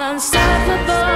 Unstoppable.